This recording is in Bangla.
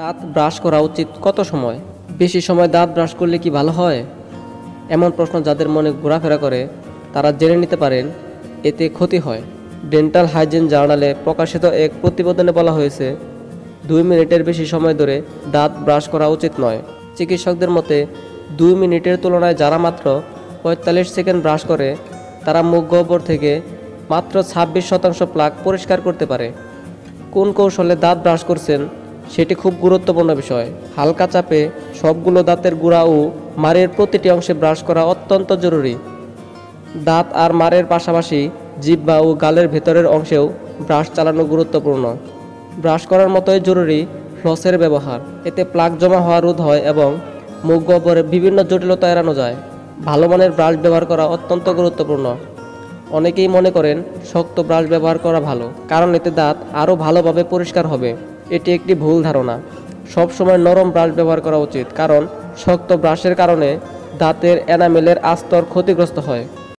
দাঁত ব্রাশ করা উচিত কত সময়? বেশি সময় দাঁত ব্রাশ করলে কি ভালো হয়? এমন প্রশ্ন যাদের মনে ঘোরাফেরা করে, তারা জেনে নিতে পারেন, এতে ক্ষতি হয়। ডেন্টাল হাইজিন জার্নালে প্রকাশিত এক প্রতিবেদনে বলা হয়েছে, দুই মিনিটের বেশি সময় ধরে দাঁত ব্রাশ করা উচিত নয়। চিকিৎসকদের মতে, দুই মিনিটের তুলনায় যারা মাত্র পঁয়তাল্লিশ সেকেন্ড ব্রাশ করে, তারা মুখ গহ্বর থেকে মাত্র ছাব্বিশ শতাংশ প্লাক পরিষ্কার করতে পারে। কোন কৌশলে দাঁত ব্রাশ করছেন সেটি খুব গুরুত্বপূর্ণ বিষয়। হালকা চাপে সবগুলো দাঁতের গুঁড়া ও মারের প্রতিটি অংশে ব্রাশ করা অত্যন্ত জরুরি। দাঁত আর মারের পাশাপাশি জিহ্বা ও গালের ভেতরের অংশেও ব্রাশ চালানো গুরুত্বপূর্ণ। ব্রাশ করার মতোই জরুরি ফ্লসের ব্যবহার। এতে প্লাক জমা হওয়া রোধ হয় এবং মুখ গহ্বরে বিভিন্ন জটিলতা এড়ানো যায়। ভালো মানের ব্রাশ ব্যবহার করা অত্যন্ত গুরুত্বপূর্ণ। অনেকেই মনে করেন শক্ত ব্রাশ ব্যবহার করা ভালো, কারণ এতে দাঁত আরও ভালোভাবে পরিষ্কার হবে। এটি একটি ভুল ধারণা। সবসময় নরম ব্রাশ ব্যবহার করা উচিত, কারণ শক্ত ব্রাশের কারণে দাঁতের এনামেলের আস্তর ক্ষতিগ্রস্ত হয়।